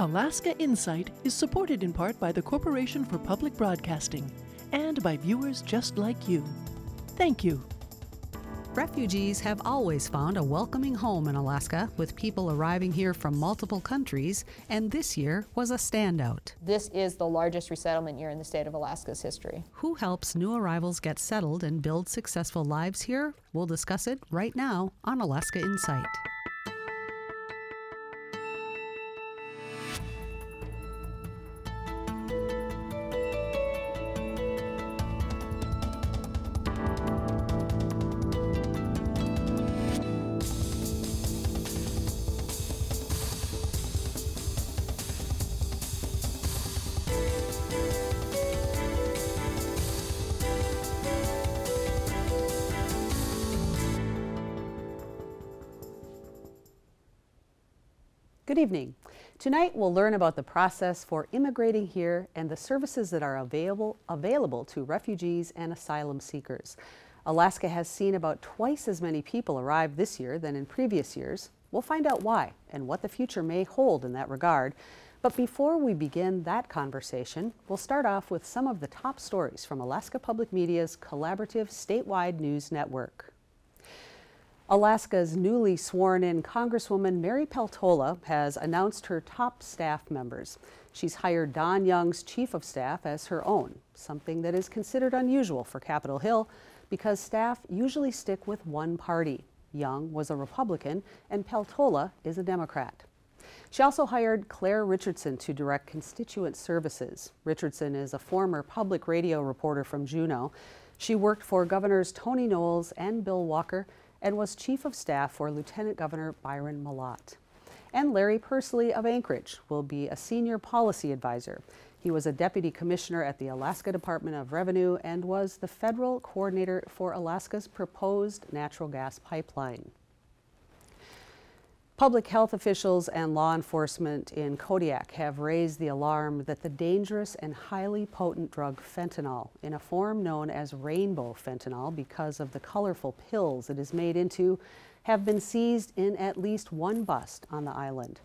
Alaska Insight is supported in part by the Corporation for Public Broadcasting and by viewers just like you. Thank you. Refugees have always found a welcoming home in Alaska, with people arriving here from multiple countries, and this year was a standout. This is the largest resettlement year in the state of Alaska's history. Who helps new arrivals get settled and build successful lives here? We'll discuss it right now on Alaska Insight. Good evening. Tonight we'll learn about the process for immigrating here and the services that are available, available to refugees and asylum seekers. Alaska has seen about twice as many people arrive this year than in previous years. We'll find out why and what the future may hold in that regard. But before we begin that conversation, we'll start off with some of the top stories from Alaska Public Media's collaborative statewide news network. Alaska's newly sworn in Congresswoman Mary Peltola has announced her top staff members. She's hired Don Young's chief of staff as her own, something that is considered unusual for Capitol Hill because staff usually stick with one party. Young was a Republican and Peltola is a Democrat. She also hired Claire Richardson to direct constituent services. Richardson is a former public radio reporter from Juneau. She worked for Governors Tony Knowles and Bill Walker and was Chief of Staff for Lieutenant Governor Byron Mallott. And Larry Persily of Anchorage will be a Senior Policy Advisor. He was a Deputy Commissioner at the Alaska Department of Revenue and was the Federal Coordinator for Alaska's proposed natural gas pipeline. Public health officials and law enforcement in Kodiak have raised the alarm that the dangerous and highly potent drug fentanyl, in a form known as rainbow fentanyl because of the colorful pills it is made into, have been seized in at least one bust on the island.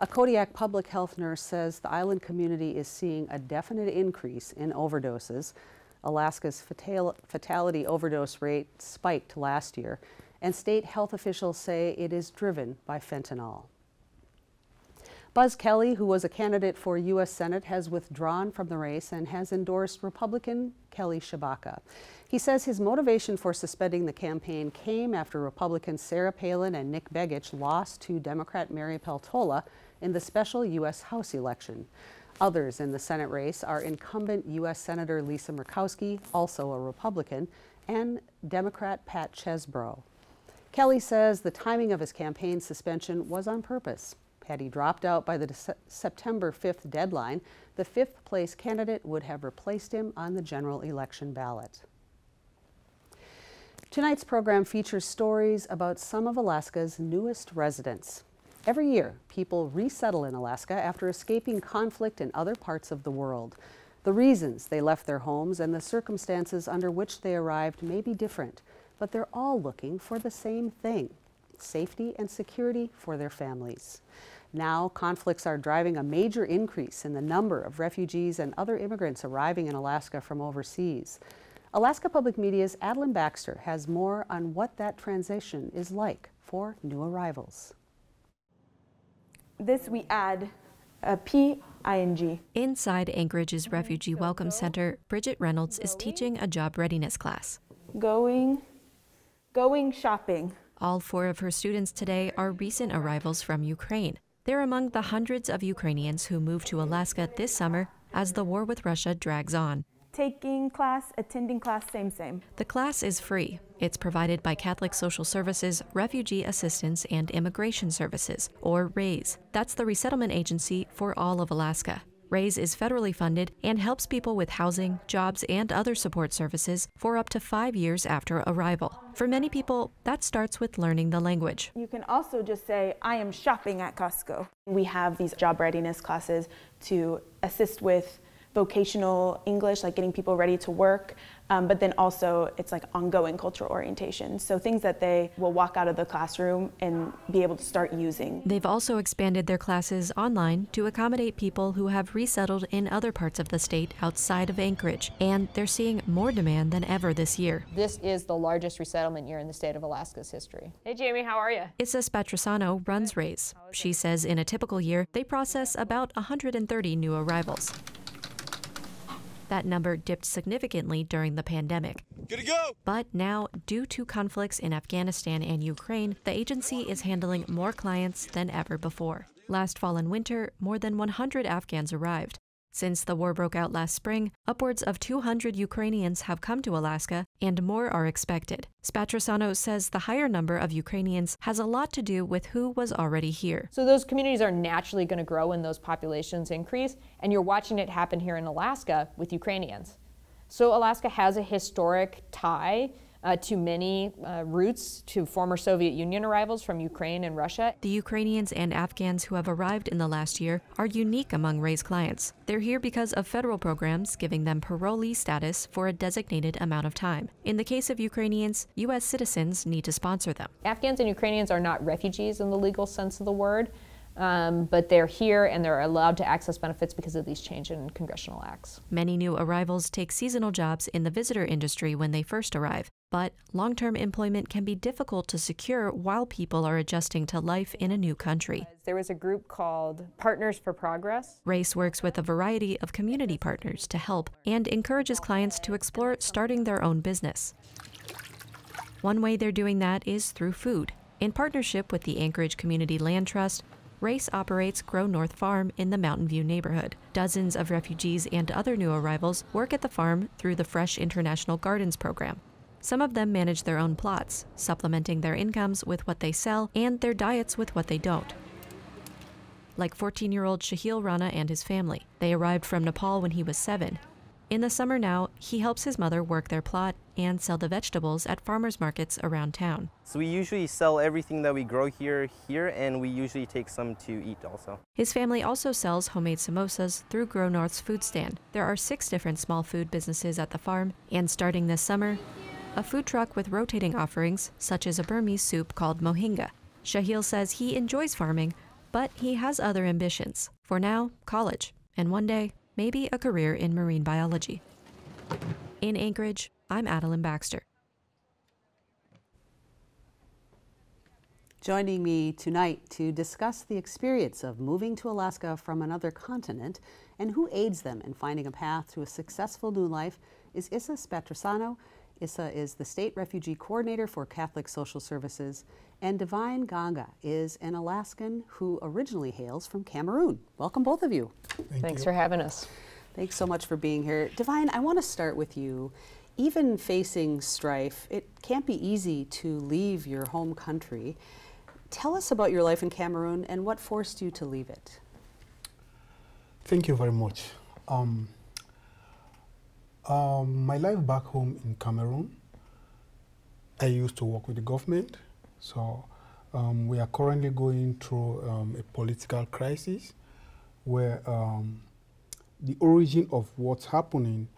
A Kodiak public health nurse says the island community is seeing a definite increase in overdoses. Alaska's fatal fatality overdose rate spiked last year and state health officials say it is driven by fentanyl. Buzz Kelly, who was a candidate for U.S. Senate, has withdrawn from the race and has endorsed Republican Kelly Tshibaka. He says his motivation for suspending the campaign came after Republicans Sarah Palin and Nick Begich lost to Democrat Mary Peltola in the special U.S. House election. Others in the Senate race are incumbent U.S. Senator Lisa Murkowski, also a Republican, and Democrat Pat Chesbro. Kelly says the timing of his campaign suspension was on purpose. Had he dropped out by the De September 5th deadline, the fifth place candidate would have replaced him on the general election ballot. Tonight's program features stories about some of Alaska's newest residents. Every year, people resettle in Alaska after escaping conflict in other parts of the world. The reasons they left their homes and the circumstances under which they arrived may be different but they're all looking for the same thing safety and security for their families. Now, conflicts are driving a major increase in the number of refugees and other immigrants arriving in Alaska from overseas. Alaska Public Media's Adelyn Baxter has more on what that transition is like for new arrivals. This we add a P-I-N-G. Inside Anchorage's Refugee Welcome Center, Bridget Reynolds is teaching a job readiness class. Going going shopping. All four of her students today are recent arrivals from Ukraine. They're among the hundreds of Ukrainians who moved to Alaska this summer as the war with Russia drags on. Taking class, attending class, same, same. The class is free. It's provided by Catholic Social Services, Refugee Assistance and Immigration Services, or RAISE. That's the resettlement agency for all of Alaska. RAISE is federally funded and helps people with housing, jobs, and other support services for up to five years after arrival. For many people, that starts with learning the language. You can also just say, I am shopping at Costco. We have these job readiness classes to assist with vocational English, like getting people ready to work. Um, but then also it's like ongoing cultural orientation. So things that they will walk out of the classroom and be able to start using. They've also expanded their classes online to accommodate people who have resettled in other parts of the state outside of Anchorage, and they're seeing more demand than ever this year. This is the largest resettlement year in the state of Alaska's history. Hey, Jamie, how are you? Issa Spatrisano runs RAISE. She says in a typical year, they process about 130 new arrivals. That number dipped significantly during the pandemic. Good to go! But now, due to conflicts in Afghanistan and Ukraine, the agency is handling more clients than ever before. Last fall and winter, more than 100 Afghans arrived. Since the war broke out last spring, upwards of 200 Ukrainians have come to Alaska, and more are expected. Spatrisano says the higher number of Ukrainians has a lot to do with who was already here. So those communities are naturally going to grow when those populations increase, and you're watching it happen here in Alaska with Ukrainians. So Alaska has a historic tie uh, to many uh, routes to former Soviet Union arrivals from Ukraine and Russia. The Ukrainians and Afghans who have arrived in the last year are unique among RAISE clients. They're here because of federal programs giving them parolee status for a designated amount of time. In the case of Ukrainians, U.S. citizens need to sponsor them. Afghans and Ukrainians are not refugees in the legal sense of the word. Um, but they're here and they're allowed to access benefits because of these change in congressional acts. Many new arrivals take seasonal jobs in the visitor industry when they first arrive, but long term employment can be difficult to secure while people are adjusting to life in a new country. There was a group called Partners for Progress. RAISE works with a variety of community partners to help and encourages clients to explore starting their own business. One way they're doing that is through food. In partnership with the Anchorage Community Land Trust, RAISE operates Grow North Farm in the Mountain View neighborhood. Dozens of refugees and other new arrivals work at the farm through the Fresh International Gardens program. Some of them manage their own plots, supplementing their incomes with what they sell and their diets with what they don't. Like 14 year old Shahil Rana and his family. They arrived from Nepal when he was seven in the summer now, he helps his mother work their plot and sell the vegetables at farmers markets around town. So we usually sell everything that we grow here here and we usually take some to eat also. His family also sells homemade samosas through Grow North's food stand. There are 6 different small food businesses at the farm and starting this summer, a food truck with rotating offerings such as a Burmese soup called mohinga. Shahil says he enjoys farming, but he has other ambitions. For now, college, and one day maybe a career in marine biology. In Anchorage, I'm Adelyn Baxter. Joining me tonight to discuss the experience of moving to Alaska from another continent and who aids them in finding a path to a successful new life is Issa Spatrisano. Issa is the State Refugee Coordinator for Catholic Social Services, and Divine Nganga is an Alaskan who originally hails from Cameroon. Welcome, both of you. Thank Thanks you. for having us. Thanks so much for being here. Divine, I want to start with you. Even facing strife, it can't be easy to leave your home country. Tell us about your life in Cameroon and what forced you to leave it. Thank you very much. Um, um, my life back home in Cameroon, I used to work with the government. So um, we are currently going through um, a political crisis where um, the origin of what's happening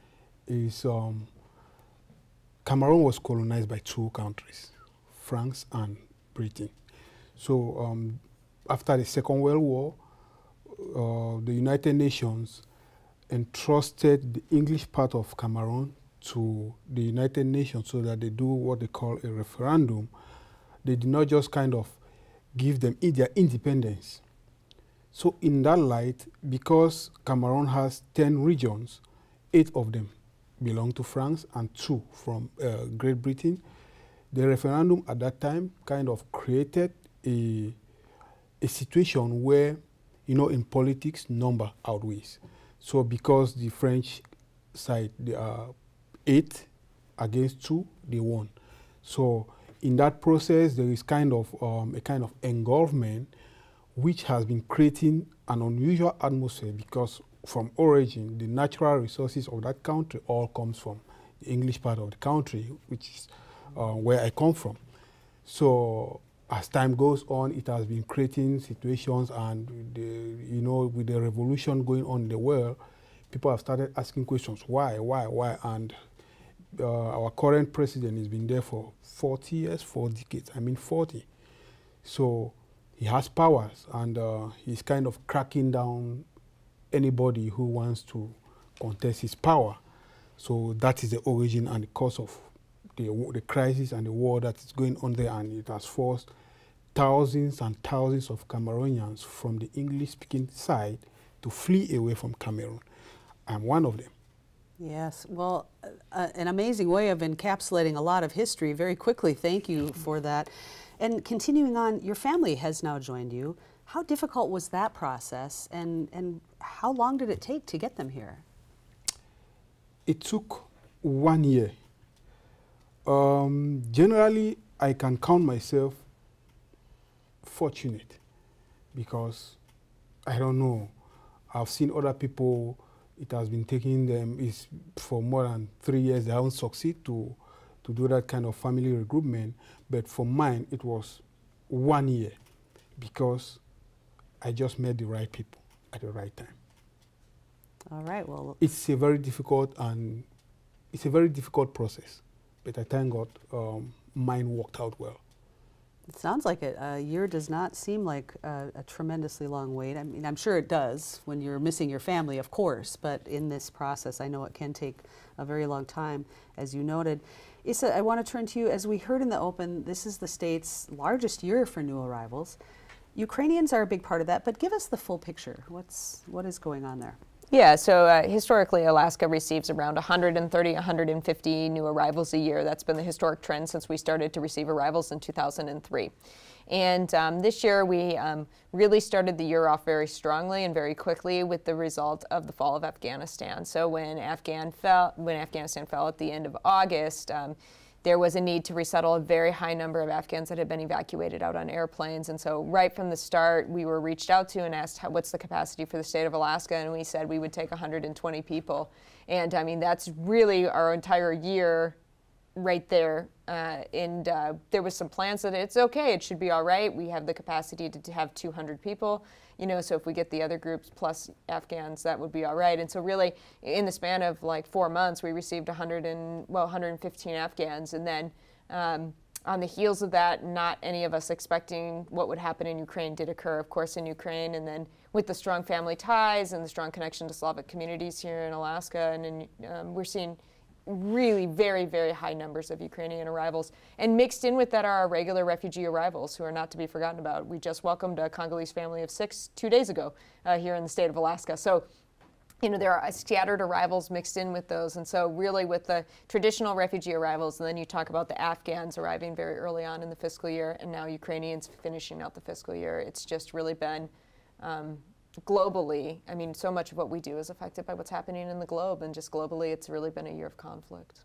is um, Cameroon was colonized by two countries, France and Britain. So um, after the Second World War, uh, the United Nations entrusted the English part of Cameroon to the United Nations so that they do what they call a referendum. They did not just kind of give them their independence. So in that light, because Cameroon has 10 regions, eight of them belong to France and two from uh, Great Britain, the referendum at that time kind of created a, a situation where, you know, in politics, number outweighs. So because the French side, they are eight against two, they won. So in that process, there is kind of um, a kind of engulfment which has been creating an unusual atmosphere because from origin, the natural resources of that country all comes from the English part of the country, which is uh, where I come from. So as time goes on, it has been creating situations and, the, you know, with the revolution going on in the world, people have started asking questions why, why, why, and uh, our current president has been there for 40 years, four decades. I mean 40. So he has powers, and uh, he's kind of cracking down anybody who wants to contest his power. So that is the origin and the cause of the, the crisis and the war that is going on there, and it has forced thousands and thousands of Cameroonians from the English-speaking side to flee away from Cameroon. I'm one of them. Yes, well, uh, an amazing way of encapsulating a lot of history very quickly. Thank you for that. And continuing on, your family has now joined you. How difficult was that process, and, and how long did it take to get them here? It took one year. Um, generally, I can count myself fortunate because I don't know. I've seen other people, it has been taking them is for more than three years, they haven't succeeded to, to do that kind of family regroupment. But for mine, it was one year because I just met the right people at the right time. All right, well. It's a very difficult and it's a very difficult process, but I thank God um, mine worked out well. It sounds like it. A year does not seem like a, a, tremendously long wait. I mean, I'm sure it does when you're missing your family, of course, but in this process, I know it can take a very long time, as you noted. Issa, I want to turn to you. As we heard in the open, this is the state's largest year for new arrivals. Ukrainians are a big part of that, but give us the full picture. What's, what is going on there? Yeah, so uh, historically, Alaska receives around 130, 150 new arrivals a year. That's been the historic trend since we started to receive arrivals in 2003. And um, this year, we um, really started the year off very strongly and very quickly with the result of the fall of Afghanistan. So when Afghan fell, when Afghanistan fell at the end of August. Um, there was a need to resettle a very high number of Afghans that had been evacuated out on airplanes. And so, right from the start, we were reached out to and asked, what's the capacity for the state of Alaska? And we said we would take 120 people. And I mean, that's really our entire year right there. Uh, and uh, there was some plans that it's okay, it should be all right. We have the capacity to, to, have 200 people, you know, so if we get the other groups plus Afghans, that would be all right. And so really, in the span of like four months, we received 100 and, well, 115 Afghans. And then um, on the heels of that, not any of us expecting what would happen in Ukraine did occur, of course, in Ukraine. And then with the strong family ties and the strong connection to Slavic communities here in Alaska, and in, um, we're seeing really very, very high numbers of Ukrainian arrivals. And mixed in with that are our regular refugee arrivals who are not to be forgotten about. We just welcomed a Congolese family of six two days ago uh, here in the state of Alaska. So you know, there are scattered arrivals mixed in with those. And so, really, with the traditional refugee arrivals, and then you talk about the Afghans arriving very early on in the fiscal year, and now Ukrainians finishing out the fiscal year, it's just really been um, globally, I mean, so much of what we do is affected by what's happening in the globe, and just globally, it's really been a year of conflict.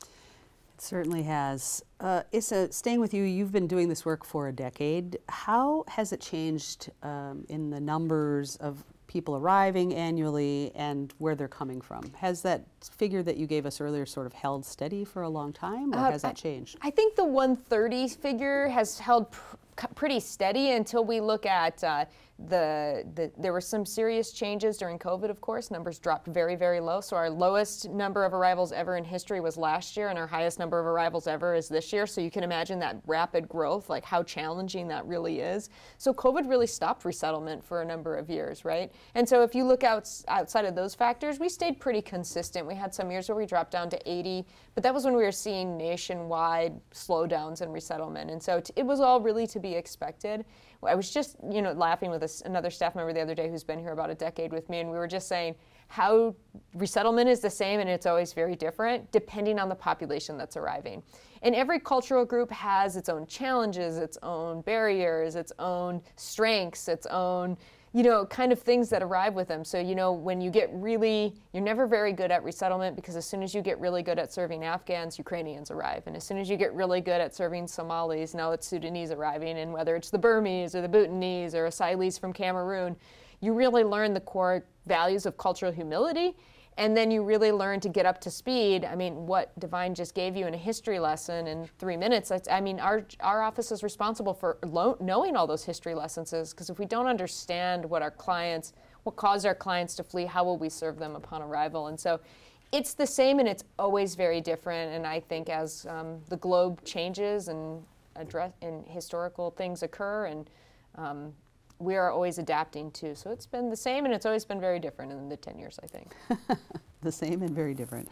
It certainly has. Uh, Issa, staying with you, you've been doing this work for a decade. How has it changed um, in the numbers of people arriving annually and where they're coming from? Has that figure that you gave us earlier sort of held steady for a long time, or uh, has that changed? I think the 130 figure has held pr pretty steady until we look at uh, the, the, there were some serious changes during COVID, of course. Numbers dropped very, very low. So our lowest number of arrivals ever in history was last year, and our highest number of arrivals ever is this year. So you can imagine that rapid growth, like how challenging that really is. So COVID really stopped resettlement for a number of years, right? And so if you look out, outside of those factors, we stayed pretty consistent. We had some years where we dropped down to 80, but that was when we were seeing nationwide slowdowns in resettlement. And so it was all really to be expected. I was just, you know, laughing with a, another staff member the other day who's been here about a decade with me, and we were just saying how resettlement is the same and it's always very different depending on the population that's arriving. And every cultural group has its own challenges, its own barriers, its own strengths, its own you know, kind of things that arrive with them. So, you know, when you get really, you're never very good at resettlement because as soon as you get really good at serving Afghans, Ukrainians arrive. And as soon as you get really good at serving Somalis, now it's Sudanese arriving. And whether it's the Burmese or the Bhutanese or Asylees from Cameroon, you really learn the core values of cultural humility and then you really learn to get up to speed. I mean, what Divine just gave you in a history lesson in three minutes, I mean, our, our office is responsible for knowing all those history lessons because if we don't understand what our clients what caused our clients to flee? How will we serve them upon arrival? And so it's the same and it's always very different. And I think as um, the globe changes and address and historical things occur and um, we are always adapting too. So it's been the same and it's always been very different in the 10 years, I think. the same and very different.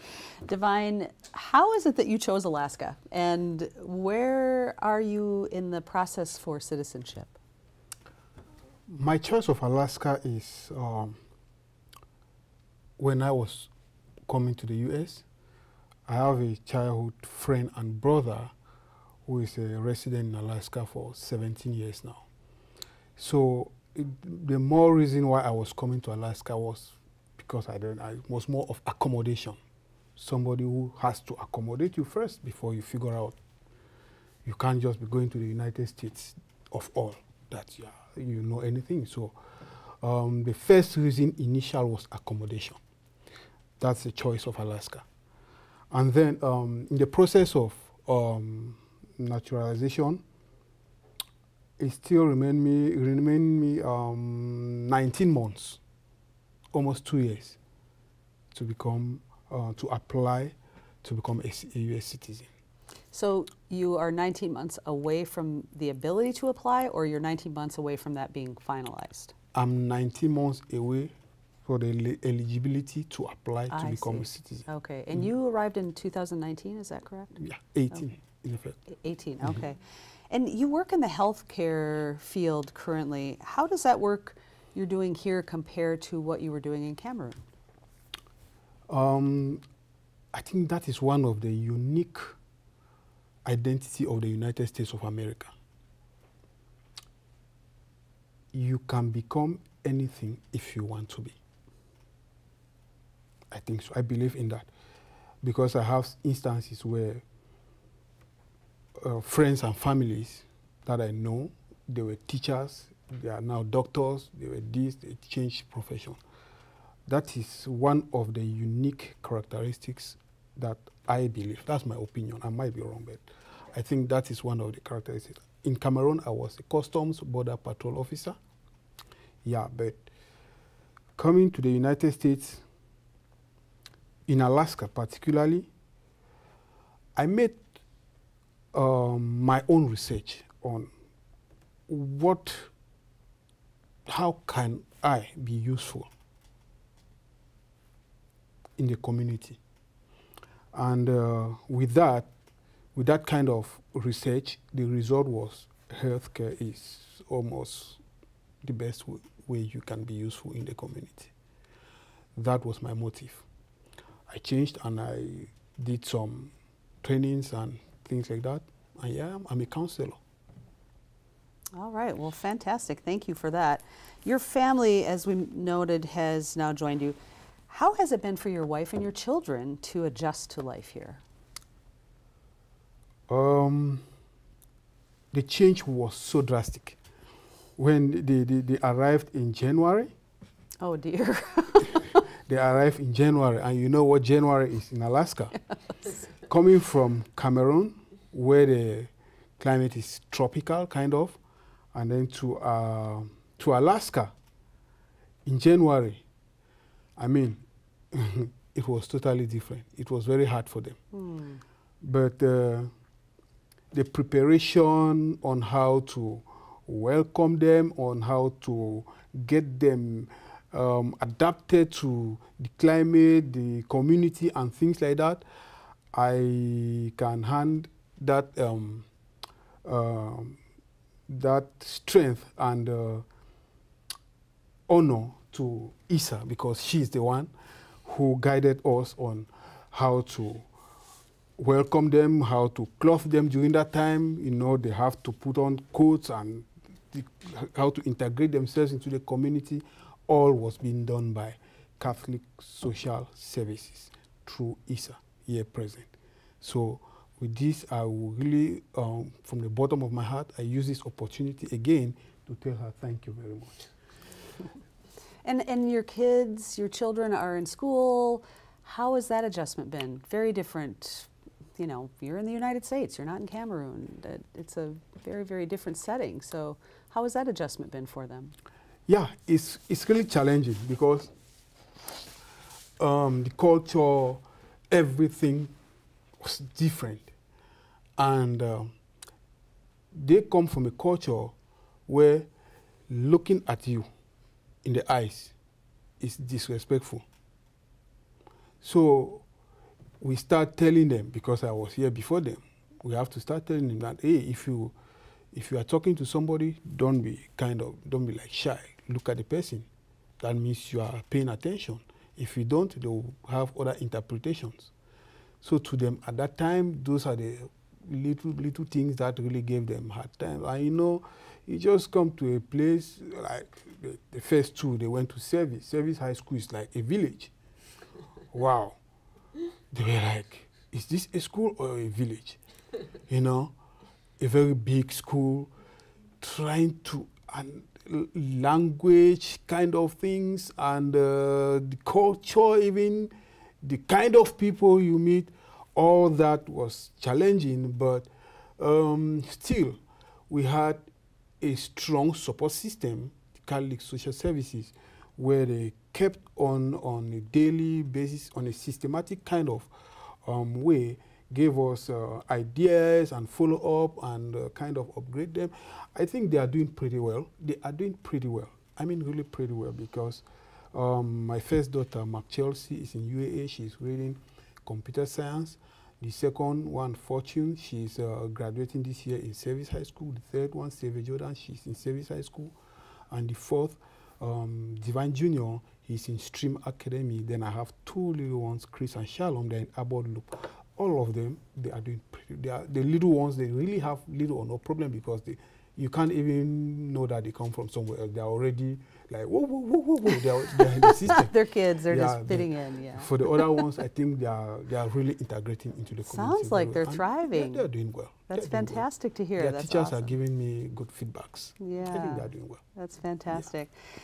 Divine, how is it that you chose Alaska and where are you in the process for citizenship? My choice of Alaska is um, when I was coming to the US, I have a childhood friend and brother who is a resident in Alaska for 17 years now. So it, the more reason why I was coming to Alaska was because I, didn't, I was more of accommodation. Somebody who has to accommodate you first before you figure out. You can't just be going to the United States of all that you, are, you know anything. So um, the first reason initial was accommodation. That's the choice of Alaska. And then um, in the process of um, naturalization, it still remained me, remained me um, 19 months, almost two years, to become, uh, to apply to become a, a U.S. citizen. So you are 19 months away from the ability to apply, or you're 19 months away from that being finalized? I'm 19 months away for the eligibility to apply to I become see. a citizen. Okay, and Mhm. you arrived in 2019, is that correct? Yeah, 18 Okay. in effect. 18, Mhm. okay. And you work in the healthcare field currently. How does that work you're doing here compared to what you were doing in Cameroon? Um, I think that is one of the unique identity of the United States of America. You can become anything if you want to be. I think so. I believe in that because I have instances where uh, friends and families that I know, they were teachers, they are now doctors, they were this, they changed profession. That is one of the unique characteristics that I believe. That's my opinion. I might be wrong, but I think that is one of the characteristics. In Cameroon, I was a customs border patrol officer. Yeah, but coming to the United States, in Alaska particularly, I made um, my own research on what, how can I be useful in the community. And uh, with that, with that kind of research, the result was healthcare is almost the best way you can be useful in the community. That was my motive. I changed and I did some trainings and things like that. And yeah, I'm a counselor. All right, well, fantastic. Thank you for that. Your family, as we noted, has now joined you. How has it been for your wife and your children to adjust to life here? Um, the change was so drastic. When they, they, they arrived in January, Oh dear. they arrived in January, and you know what January is in Alaska. Coming from Cameroon, where the climate is tropical, kind of, and then to, uh, to Alaska in January, I mean, it was totally different. It was very hard for them. Hmm. But uh, the preparation on how to welcome them, on how to get them um, adapted to the climate, the community, and things like that, I can hand that um, um, that strength and uh, honor to Issa because she's the one who guided us on how to welcome them, how to clothe them during that time. You know, they have to put on coats and the, how to integrate themselves into the community. All was being done by Catholic Social Services through Issa here present. So with this, I will really, um, from the bottom of my heart, I use this opportunity again to tell her thank you very much. And, and your kids, your children are in school. How has that adjustment been? Very different. You know, you're in the United States, you're not in Cameroon. It's a very, very different setting. So, how has that adjustment been for them? yeah, it's, it's really challenging because um, the culture, everything was different. And um, they come from a culture where looking at you in the eyes is disrespectful. So we start telling them, because I was here before them, we have to start telling them that, hey, if you, if you are talking to somebody, don't be kind of, don't be like shy. Look at the person. That means you are paying attention. If you don't, they will have other interpretations. So to them, at that time, those are the little little things that really gave them hard time. And you know, you just come to a place like the, the first two, they went to service. Service high school is like a village. wow. They were like, is this a school or a village? you know, a very big school, trying to and language kind of things and uh, the culture even the kind of people you meet all that was challenging. But um, still we had a strong support system the catholic social services where they kept on on a daily basis on a systematic kind of um, way gave us uh, ideas and follow up and uh, kind of upgrade them. I think they are doing pretty well. They are doing pretty well. I mean, really pretty well because um, my first daughter, Mark Chelsea, is in UAA. She's reading computer science. The second one, Fortune, she's uh, graduating this year in Service High School. The third one, Save Jordan, she's in Service High School. And the fourth, um, Divine Junior, he's in Stream Academy. Then I have two little ones, Chris and Shalom, they're in Abbott Loop all of them, they are doing pretty, they are, the little ones, they really have little or no problem because they, you can't even know that they come from somewhere else. They're already like, whoa, whoa, whoa, whoa, whoa. They're, they're in the system. they're kids, they're yeah, just fitting in, yeah. For the other ones, I think they are, they are really integrating into the community. Sounds like they're thriving. They're, they're, doing well. That's they're fantastic well. to hear. Their That's teachers awesome. are giving me good feedbacks. Yeah. I think they're doing well. That's fantastic. Yeah.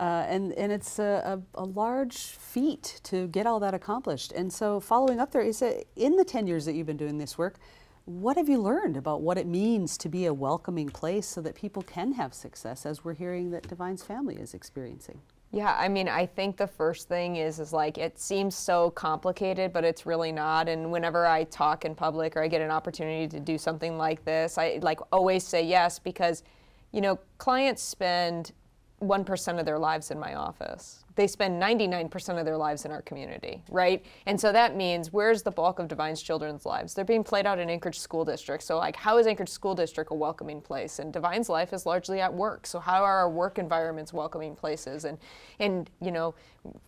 Uh, and, and it's a, a, a, large feat to get all that accomplished. And so following up there, is it, in the 10 years that you've been doing this work, what have you learned about what it means to be a welcoming place so that people can have success as we're hearing that Divine's family is experiencing? Yeah, I mean, I think the first thing is is like it seems so complicated, but it's really not. And whenever I talk in public or I get an opportunity to do something like this, I like always say yes because, you know, clients spend 1% of their lives in my office. They spend 99% of their lives in our community, right? And so that means where's the bulk of Divine's children's lives? They're being played out in Anchorage School District. So, like, how is Anchorage School District a welcoming place? And Divine's life is largely at work. So, how are our work environments welcoming places? And, and you know,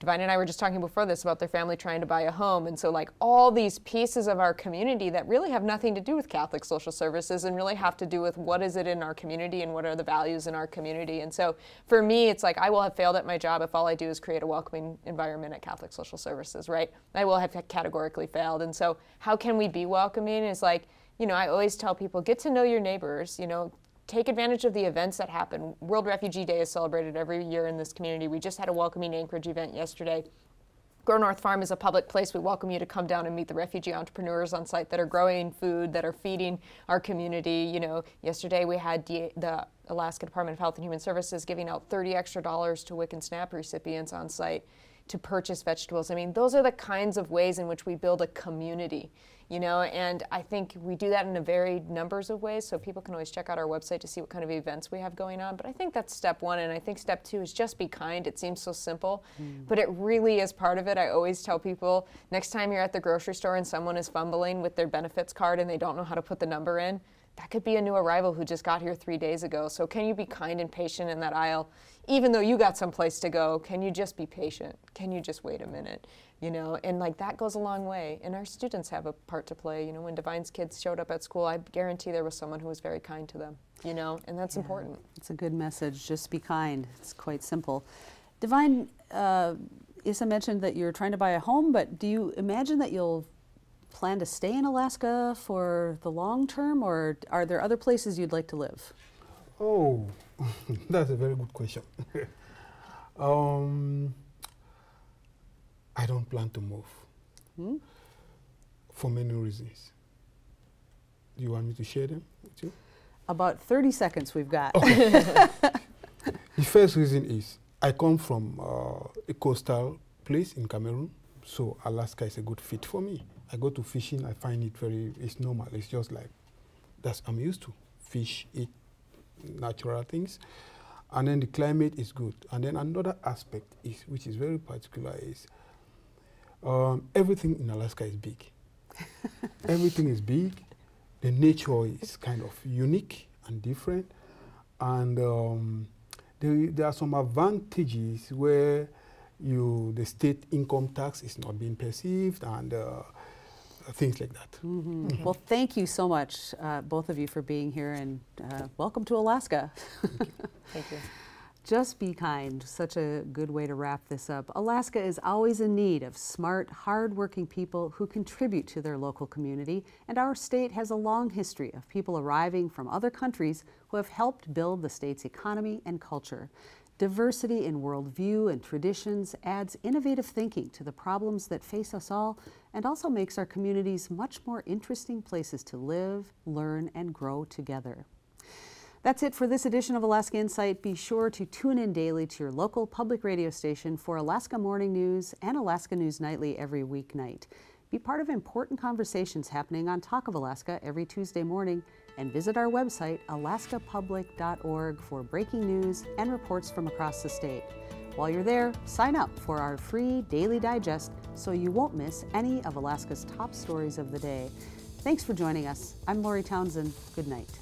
Divine and I were just talking before this about their family trying to buy a home. And so, like, all these pieces of our community that really have nothing to do with Catholic social services and really have to do with what is it in our community and what are the values in our community. And so, for me, it's like I will have failed at my job if all I do is create a welcoming environment at Catholic social services, right? I will have categorically failed. And so, how can we be welcoming? Is like, you know, I always tell people get to know your neighbors, you know, take advantage of the events that happen. World Refugee Day is celebrated every year in this community. We just had a welcoming Anchorage event yesterday. Grow North Farm is a public place. We welcome you to come down and meet the refugee entrepreneurs on site that are growing food, that are feeding our community. You know, yesterday we had the Alaska Department of Health and Human Services giving out 30 extra dollars to WIC and SNAP recipients on site to purchase vegetables. I mean, those are the kinds of ways in which we build a community, you know, and I think we do that in a varied numbers of ways. So people can always check out our website to see what kind of events we have going on. But I think that's step one. And I think step two is just be kind. It seems so simple, mm. but it really is part of it. I always tell people next time you're at the grocery store and someone is fumbling with their benefits card and they don't know how to put the number in, that could be a new arrival who just got here three days ago. So can you be kind and patient in that aisle? Even though you got someplace to go, can you just be patient? Can you just wait a minute? You know, and like that goes a long way. And our students have a part to play. You know, when Divine's kids showed up at school, I guarantee there was someone who was very kind to them. You know, and that's yeah, important. It's a good message. Just be kind. It's quite simple. Divine, uh, Issa mentioned that you're trying to buy a home, but do you imagine that you'll plan to stay in Alaska for the long term, or are there other places you'd like to live? Oh, that's a very good question. um, I don't plan to move hmm? for many reasons. Do you want me to share them with you? About 30 seconds we've got. Okay. The first reason is I come from uh, a coastal place in Cameroon, so Alaska is a good fit for me. I go to fishing, I find it very, it's normal. It's just like, that's I'm used to. Fish, eat natural things. And then the climate is good. And then another aspect is, which is very particular, is um, everything in Alaska is big. everything is big. The nature is kind of unique and different. And um, there, there are some advantages where you, the state income tax is not being perceived and uh, things like that. Mm -hmm. Well, thank you so much, uh, both of you, for being here and uh, welcome to Alaska. thank you. Just be kind. Such a good way to wrap this up. Alaska is always in need of smart, hardworking people who contribute to their local community, and our state has a long history of people arriving from other countries who have helped build the state's economy and culture. Diversity in worldview and traditions adds innovative thinking to the problems that face us all and also makes our communities much more interesting places to live, learn, and grow together. That's it for this edition of Alaska Insight. Be sure to tune in daily to your local public radio station for Alaska Morning News and Alaska News Nightly every weeknight. Be part of important conversations happening on Talk of Alaska every Tuesday morning and visit our website, alaskapublic.org, for breaking news and reports from across the state. While you're there, sign up for our free daily digest so you won't miss any of Alaska's top stories of the day. Thanks for joining us. I'm Lori Townsend. Good night.